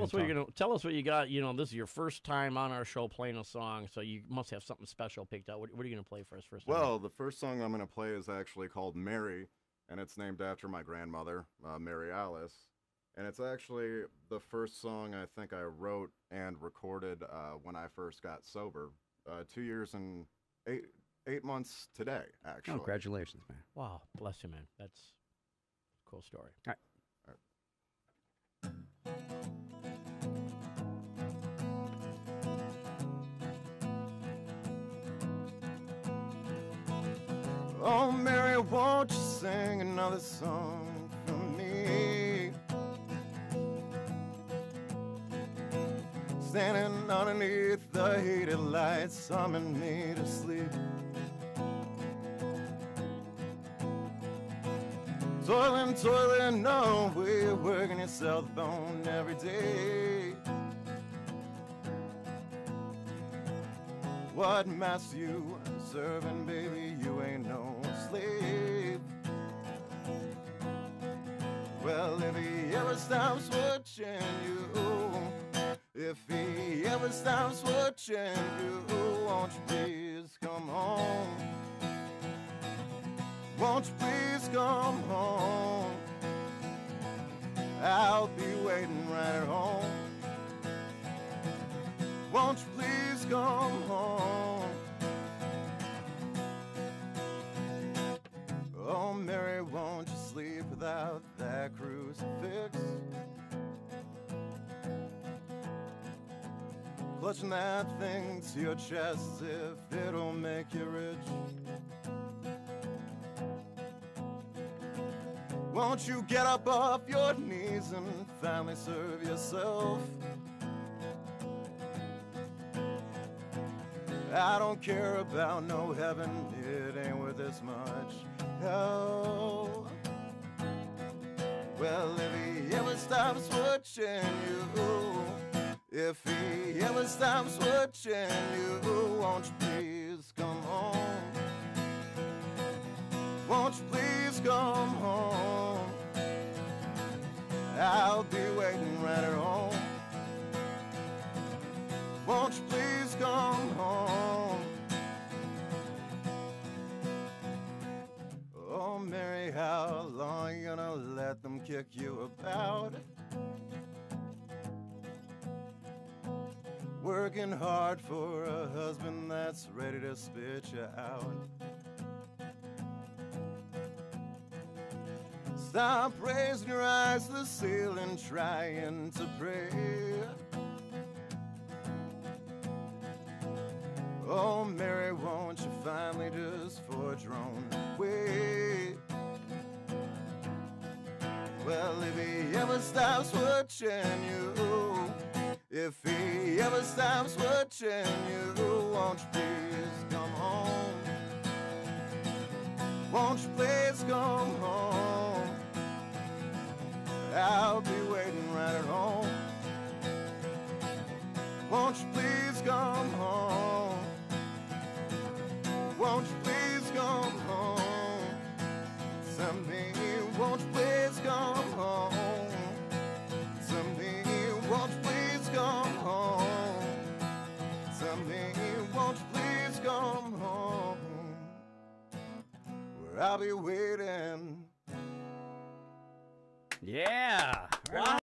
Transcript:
Tell us what you're gonna tell us what you got. You know, this is your first time on our show playing a song, so you must have something special picked out. What, what are you gonna play for us first? time? Well, the first song I'm going to play is actually called Mary, and it's named after my grandmother, uh, Mary Alice. And it's actually the first song I think I wrote and recorded uh, when I first got sober, uh, two years and eight eight months today, Oh, actually. congratulations, man. wow, bless you, man. That's a cool story. All right. Oh, Mary, won't you sing another song for me? Standing underneath the heated lights, summon me to sleep. Toiling, toiling, no, we're working yourself bone every day. What master you serving, baby? Well, if he ever stops watching you, if he ever stops watching you, won't you please come home? Won't you please come home? I'll be waiting right Clutching that thing to your chest if it'll make you rich. Won't you get up off your knees and finally serve yourself? I don't care about no heaven, it ain't worth as much hell. Well, if he ever stops if he ever stops watching you, won't you please come home? Won't you please come home? I'll be waiting right at home. Won't you please come home? Oh, Mary, how long you gonna let them kick you about? Working hard for a husband that's ready to spit you out. Stop raising your eyes to the ceiling, trying to pray. Oh, Mary, won't you finally just forge your own way? Well, if he ever stops watching you, if he ever stops watching you, won't you please come home? Won't you please come home? I'll be waiting right at home. Won't you please come home? Won't you please come home? Me, won't you please come home? Me, won't you I'll be waiting. Yeah. Wow.